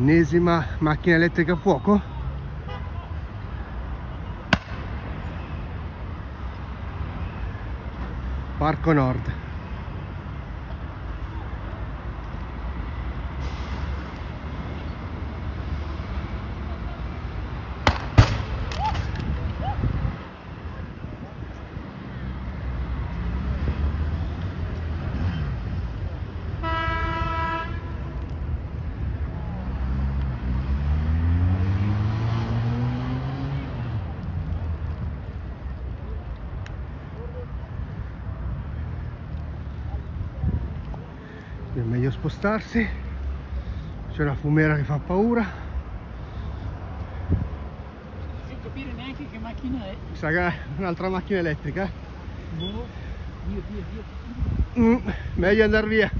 ennesima macchina elettrica a fuoco. Parco Nord è meglio spostarsi c'è una fumera che fa paura Non capire neanche che macchina è. mi sa che è un'altra macchina elettrica Boh. Via, via, via. Mm, meglio andare via